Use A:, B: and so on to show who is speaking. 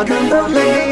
A: under the lane